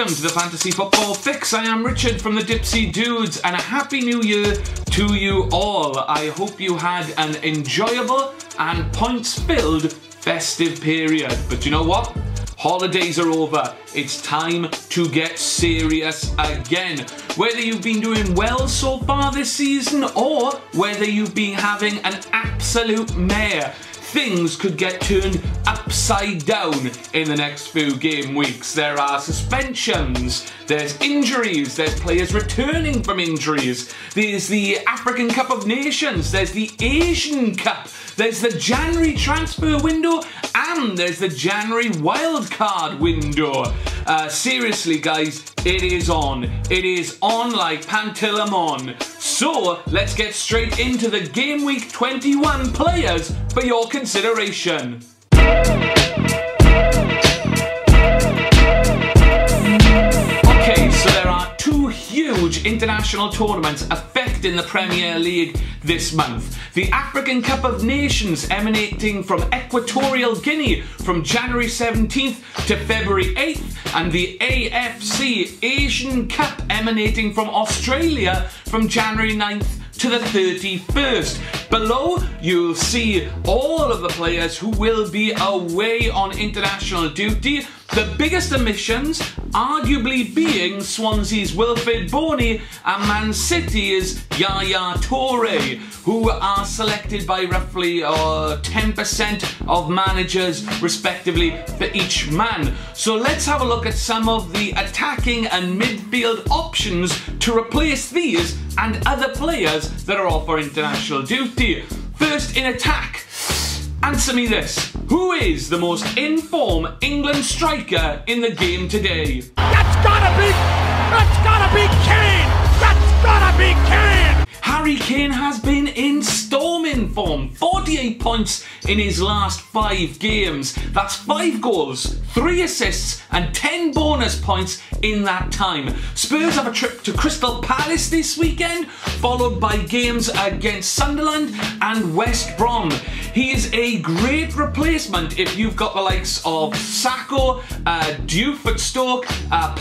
welcome to the Fantasy Football Fix. I am Richard from the Dipsy Dudes and a happy new year to you all. I hope you had an enjoyable and points filled festive period. But you know what? Holidays are over. It's time to get serious again. Whether you've been doing well so far this season or whether you've been having an absolute mare, things could get turned upside down in the next few game weeks. There are suspensions, there's injuries, there's players returning from injuries, there's the African Cup of Nations, there's the Asian Cup, there's the January transfer window, and there's the January wildcard window. Uh, seriously, guys, it is on. It is on like Pantilimon. So let's get straight into the Game Week 21 players for your consideration. Okay, so there are two huge international tournaments affecting the Premier League this month. The African Cup of Nations emanating from Equatorial Guinea from January 17th to February 8th, and the AFC Asian Cup emanating from Australia from January 9th to the 31st. Below, you'll see all of the players who will be away on international duty. The biggest omissions arguably being Swansea's Wilfried Bony and Man City's Yaya Toure, who are selected by roughly 10% uh, of managers respectively for each man. So let's have a look at some of the attacking and midfield options to replace these and other players that are off for international duty. First in attack, Answer me this. Who is the most in-form England striker in the game today? That's gotta be... That's gotta be Kane! That's gotta be Kane! Harry Kane has been in storming form. 48 points in his last five games. That's five goals, three assists, and 10 bonus points in that time. Spurs have a trip to Crystal Palace this weekend, followed by games against Sunderland and West Brom. He is a great replacement if you've got the likes of Sakho, uh, at Stoke, uh,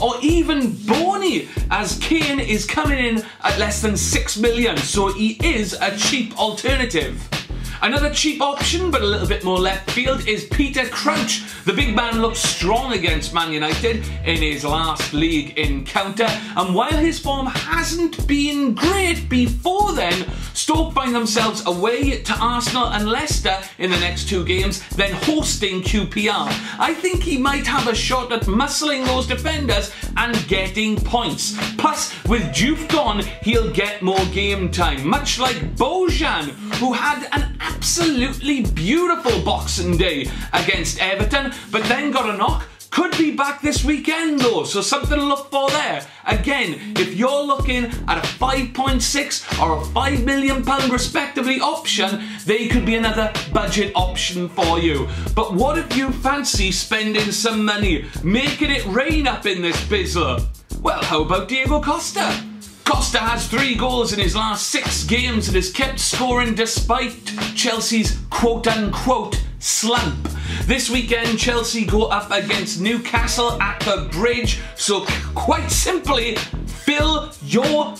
or even Bony, as Kane is coming in at less than 6 million, so he is a cheap alternative. Another cheap option, but a little bit more left field, is Peter Crouch. The big man looked strong against Man United in his last league encounter, and while his form hasn't been great before then, Stoke find themselves away to Arsenal and Leicester in the next two games, then hosting QPR. I think he might have a shot at muscling those defenders and getting points. Plus, with Diouf gone, he'll get more game time, much like Bojan, who had an absolutely beautiful Boxing Day against Everton, but then got a knock. Could be back this weekend though, so something to look for there. Again, if you're looking at a 5.6 or a 5 million pound respectively option, they could be another budget option for you. But what if you fancy spending some money, making it rain up in this bizzle? Well, how about Diego Costa? Costa has three goals in his last six games and has kept scoring despite Chelsea's quote unquote slump. This weekend, Chelsea go up against Newcastle at the bridge, so quite simply, fill your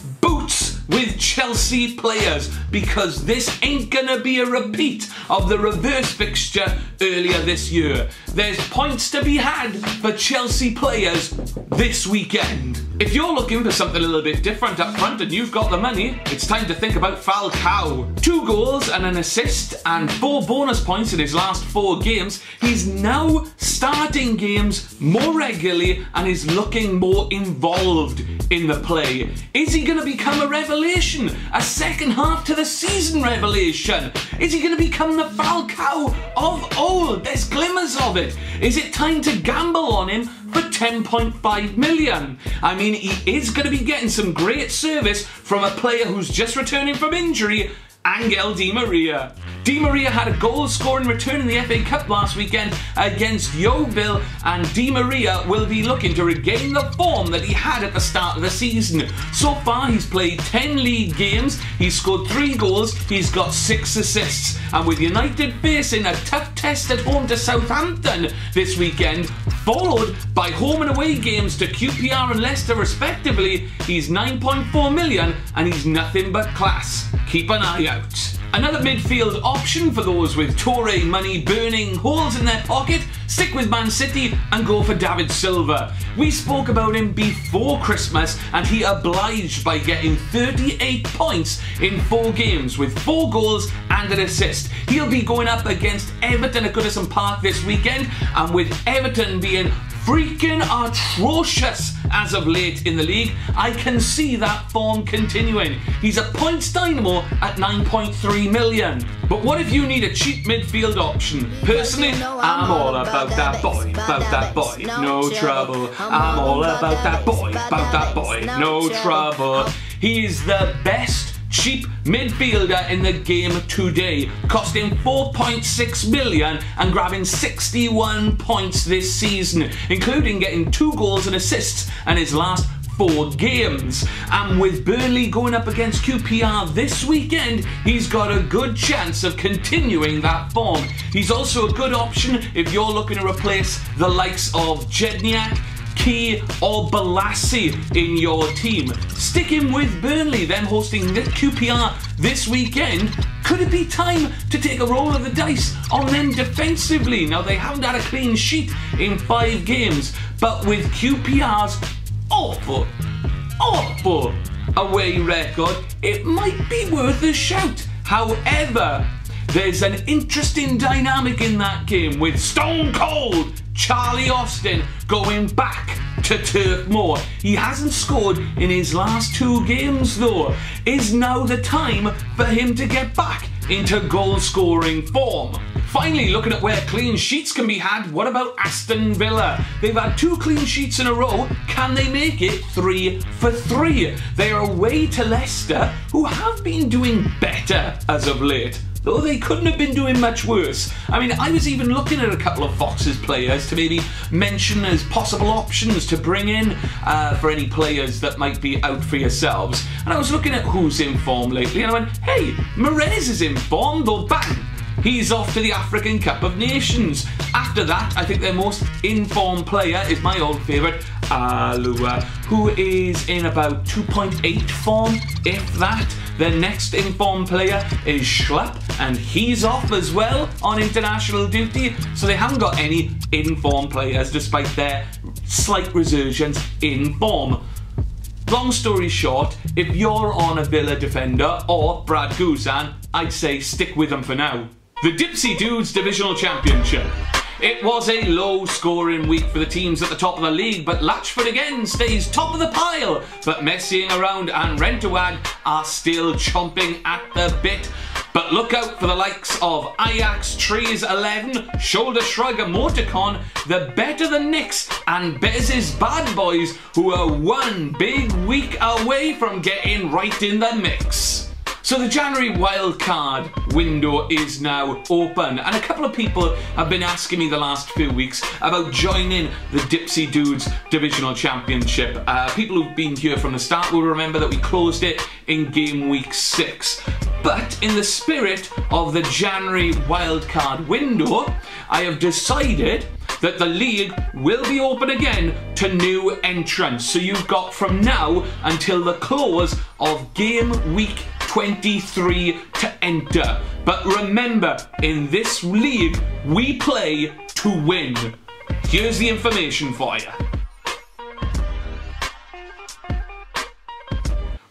with Chelsea players because this ain't gonna be a repeat of the reverse fixture earlier this year. There's points to be had for Chelsea players this weekend. If you're looking for something a little bit different up front and you've got the money, it's time to think about Falcao. Two goals and an assist and four bonus points in his last four games. He's now starting games more regularly and is looking more involved in the play. Is he going to become a revelation? A second half to the season revelation? Is he going to become the Falcao of old? There's glimmers of it. Is it time to gamble on him for 10.5 million? I mean, he is going to be getting some great service from a player who's just returning from injury, Angel Di Maria. Di Maria had a goal scoring return in the FA Cup last weekend against Yeovil, and Di Maria will be looking to regain the form that he had at the start of the season. So far, he's played 10 league games, he's scored 3 goals, he's got 6 assists, and with United facing a tough test at home to Southampton this weekend, followed by home and away games to QPR and Leicester respectively, he's 9.4 million and he's nothing but class. Keep an eye out. Another midfield option for those with Toure money burning holes in their pocket, stick with Man City and go for David Silva. We spoke about him before Christmas and he obliged by getting 38 points in four games with four goals and an assist. He'll be going up against Everton at Goodison Park this weekend and with Everton being freaking atrocious as of late in the league. I can see that form continuing. He's a points dynamo at 9.3 million. But what if you need a cheap midfield option? Personally, I'm all about that Boyd, about that Boyd, no trouble. I'm all about that Boyd, about that Boyd, no trouble. He's the best cheap midfielder in the game today, costing 4.6 million and grabbing 61 points this season, including getting two goals and assists and his last four games. And with Burnley going up against QPR this weekend, he's got a good chance of continuing that form. He's also a good option if you're looking to replace the likes of Jedinak, Ki or Bolasie in your team. Sticking with Burnley, then hosting QPR this weekend, could it be time to take a roll of the dice on them defensively? Now, they haven't had a clean sheet in five games, but with QPR's awful, awful away record, it might be worth a shout. However, there's an interesting dynamic in that game with Stone Cold Charlie Austin going back to Turf Moor. He hasn't scored in his last two games though. Is now the time for him to get back into goal scoring form? Finally, looking at where clean sheets can be had, what about Aston Villa? They've had two clean sheets in a row. Can they make it three for three? They are away to Leicester, who have been doing better as of late though they couldn't have been doing much worse. I mean, I was even looking at a couple of Fox's players to maybe mention as possible options to bring in uh, for any players that might be out for yourselves. And I was looking at who's in form lately, and I went, hey, Mahrez is in form, though bang, He's off to the African Cup of Nations. After that, I think their most informed player is my old favourite, Ulloa, who is in about 2.8 form, if that. Their next informed player is Schlupp, and he's off as well on international duty, so they haven't got any informed players despite their slight resurgence in form. Long story short, if you're on a Villa defender or Brad Guzan, I'd say stick with them for now. The Dipsy Dudes Divisional Championship. It was a low scoring week for the teams at the top of the league, but Latchford again stays top of the pile. But Messing around and Rentawag are still chomping at the bit. But look out for the likes of Ajax, Trees 11, Shoulder Shrug and Motorcon, the Better Than Knicks and Bez's Bad Boys, who are one big week away from getting right in the mix. So the January wildcard window is now open, and a couple of people have been asking me the last few weeks about joining the Dipsy Dudes Divisional Championship. Uh, people who've been here from the start will remember that we closed it in game week six. But in the spirit of the January wildcard window, I have decided that the league will be open again to new entrants. So you've got from now until the close of game week 23 to enter. But remember, in this league, we play to win. Here's the information for you.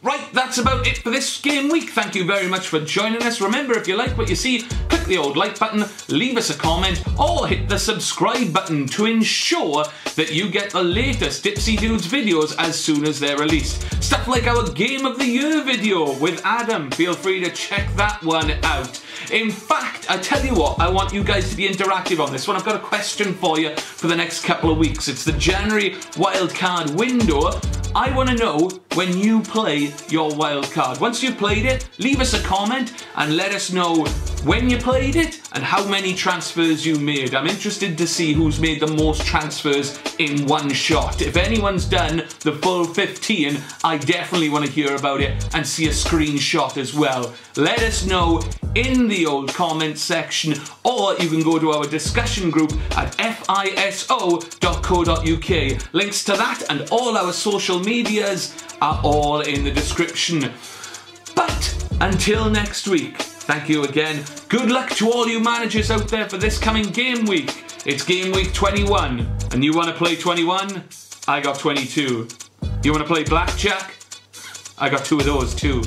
Right, that's about it for this game week. Thank you very much for joining us. Remember, if you like what you see, the old like button, leave us a comment, or hit the subscribe button to ensure that you get the latest Dipsy Dudes videos as soon as they're released. Stuff like our Game of the Year video with Adam. Feel free to check that one out. In fact, I tell you what, I want you guys to be interactive on this one. I've got a question for you for the next couple of weeks. It's the January wildcard window. I want to know when you play your wildcard. Once you've played it, leave us a comment and let us know when you played it and how many transfers you made. I'm interested to see who's made the most transfers in one shot. If anyone's done the full 15, I definitely want to hear about it and see a screenshot as well. Let us know in the old comment section or you can go to our discussion group at fiso.co.uk. Links to that and all our social medias are all in the description. But until next week, thank you again. Good luck to all you managers out there for this coming game week. It's game week 21, and you want to play 21? I got 22. You want to play blackjack? I got two of those too.